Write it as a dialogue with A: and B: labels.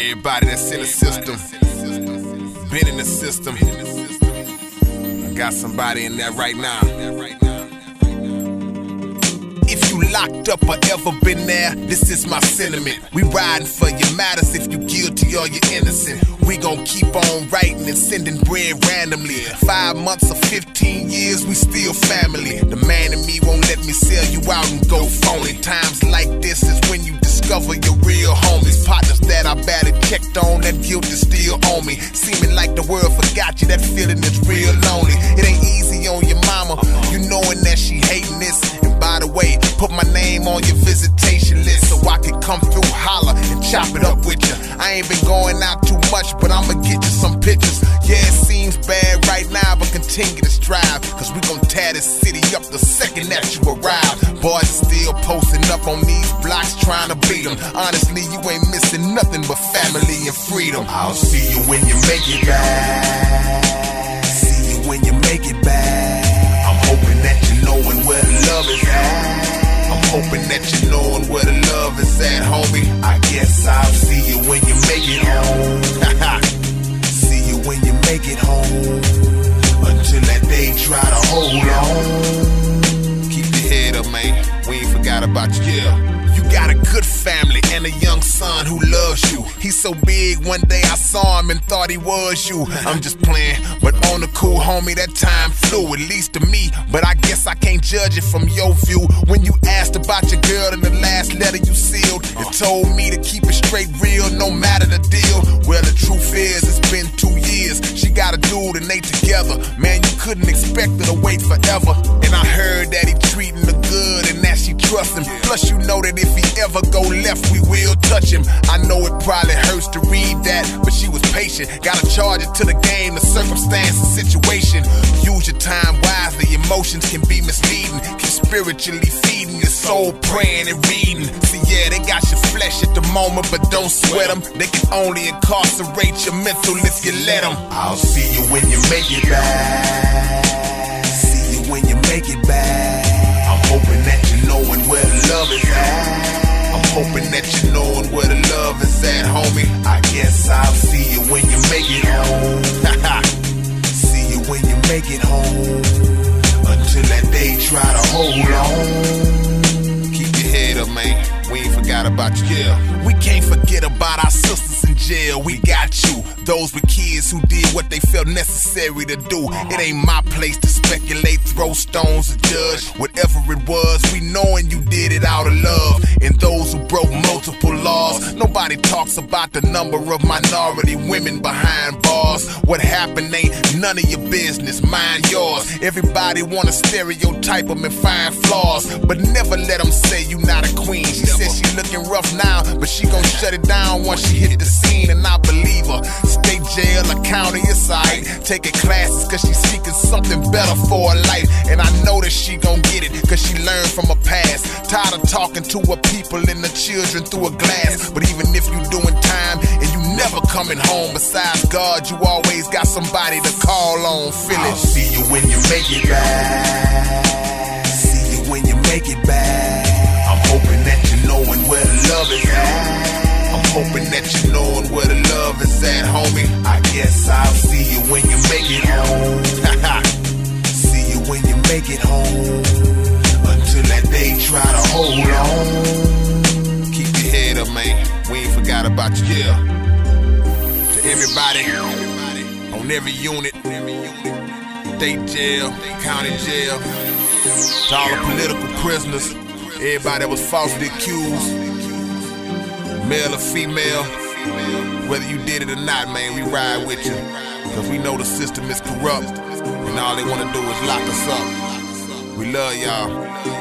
A: Everybody that's in the system, been in the system. I got somebody in there right now. If you locked up or ever been there, this is my sentiment. We riding for your matters if you guilty or you innocent. We gon' keep on writing and sending bread randomly. Five months or 15 years, we still family. The man let me sell you out and go phony. Times like this is when you discover your real homies. Partners that I barely checked on, that guilt is still on me. Seeming like the world forgot you, that feeling is real lonely. It ain't easy on your mama, you knowing that she hating this. And by the way, put my name on your visitation list so I can come through, holler, and chop it up with you. I ain't been going out too much, but I'ma get you some pictures. Yeah, it Cause we gon' tear this city up the second that you arrive. Boys still posting up on these blocks trying to beat them. Honestly, you ain't missing nothing but family and freedom.
B: I'll see you when you make it back. See you when you make it back. Try to hold on.
A: Keep your head up, man. We ain't forgot about you. Yeah. You got a good family and a young son who loves you. He's so big, one day I saw him and thought he was you. I'm just playing, but on the cool, homie, that time flew, at least to me. But I guess I can't judge it from your view. When you asked about your girl in the last letter you sealed, it told me to keep it straight real, no matter the deal. Well, the truth is, they together. Man, you couldn't expect her to wait forever. And I heard that he treating her good and that she trusts him. Plus, you know that if he ever go left, we will touch him. I know it probably hurts to read that, but she was patient. Gotta charge it to the game, the circumstance, the situation. Use your time wisely, emotions can be misleading. Can spiritually feeding your soul, praying and reading. See, yeah, they got your flesh at the moment, but don't sweat them. They can only incarcerate your mental if you let them.
B: I'll see you when you make it back. See you when you make it back. I'm hoping that you're knowing where the love is at.
A: I'm hoping that you're knowing where the love is at, homie.
B: I guess I'll see you when you make it home. see you when you make it home. Try to hold on.
A: Keep your head up, man. We ain't forgot about you. Yeah. We can't forget about our sisters in jail. We got you. Those with kids who did what they felt necessary to do. It ain't my place to speculate, throw stones, or judge. Whatever it was, we knowing you did it out of love. And those who broke multiple laws. Nobody talks about the number of minority women behind bars. What happened ain't none of your business, mind yours. Everybody wanna stereotype them and find flaws. But never let them say you not a queen. She said she looking rough now, but she gon' shut it down once she hit the scene, jail or county aside, taking classes cause she's seeking something better for her life. And I know that she gon' get it cause she learned from her past. Tired of talking to her people and the children through a glass. But even if you doing time and you never coming home, besides God, you always got somebody to call on. Feel
B: I'll see you when you make it back. See you when you make it back.
A: We ain't forgot about you. Yeah. To everybody on every unit, state jail, county jail, to all the political prisoners, everybody that was falsely accused, male or female, whether you did it or not, man, we ride with you. Cause we know the system is corrupt, and all they wanna do is lock us up. We love y'all.